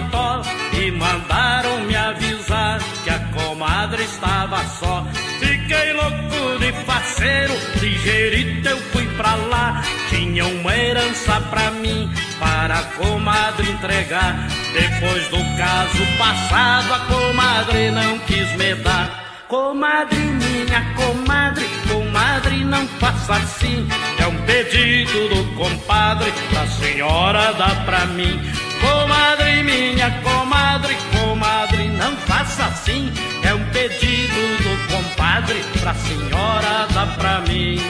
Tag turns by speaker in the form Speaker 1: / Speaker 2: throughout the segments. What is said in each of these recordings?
Speaker 1: paletó e mandaram me avisar que a comadre estava só. Fiquei louco de faceiro, ligeirito eu fui pra lá. Tinha uma herança pra mim, para a comadre entregar. Depois do caso passado, a comadre não quis me dar. Comadre minha, comadre, comadre, não faça assim. É um pedido do compadre, da senhora dá pra mim. Comadre minha, comadre, comadre, não faça assim. É um pedido do compadre, pra senhora dá pra mim.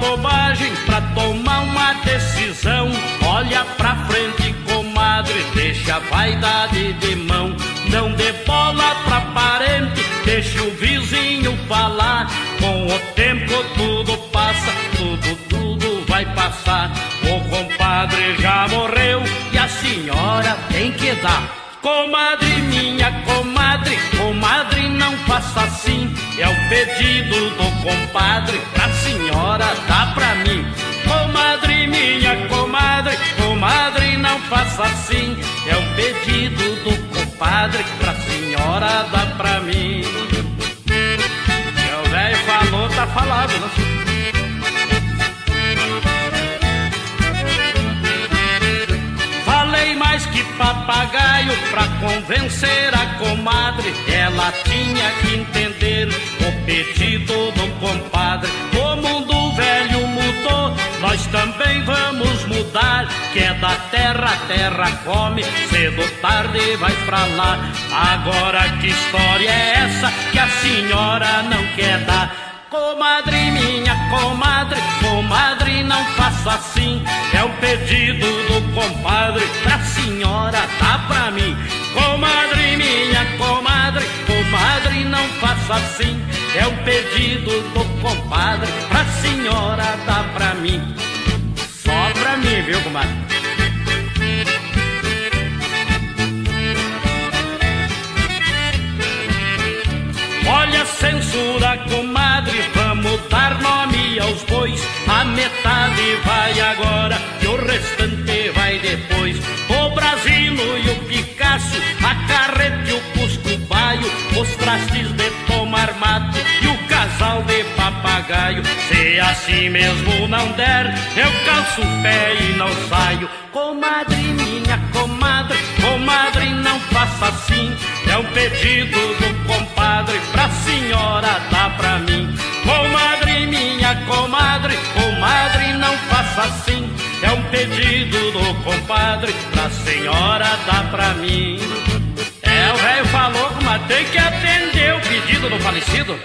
Speaker 1: bobagem pra tomar uma decisão. Olha pra frente, comadre, deixa a vaidade de mão. Não dê bola pra parente, deixa o vizinho falar. Com o tempo tudo passa, tudo, tudo vai passar. O compadre já morreu e a senhora tem que dar. Comadre minha, comadre, comadre, não faça assim. É o pedido do compadre pra senhora dá pra mim. Comadre falado, né? mais que papagaio pra convencer a comadre. Ela tinha que entender o pedido do compadre. O mundo velho mudou, nós também vamos mudar. Que é da terra, terra come, cedo ou tarde vai pra lá. Agora que história é essa que a senhora não quer dar? Comadre minha, comadre, comadre, não faça assim. É um pedido do compadre pra senhora, tá pra mim. Comadre minha, comadre, comadre, não faça assim. É um pedido do compadre pra senhora, tá pra mim. Só pra mim, viu, comadre? Bois. A metade vai agora e o restante vai depois. O Brasino e o Picasso, a carreta e o Cusco Baio, os trastes de tomar mato e o casal de papagaio. Se assim mesmo não der, eu calço o pé e não saio. Comadre minha, comadre, comadre, não faça assim. É um pedido do compadre pra senhora, dá pra mim. Assim. É um pedido do compadre pra senhora, dá pra mim. É, o velho falou, mas tem que atender o pedido do falecido.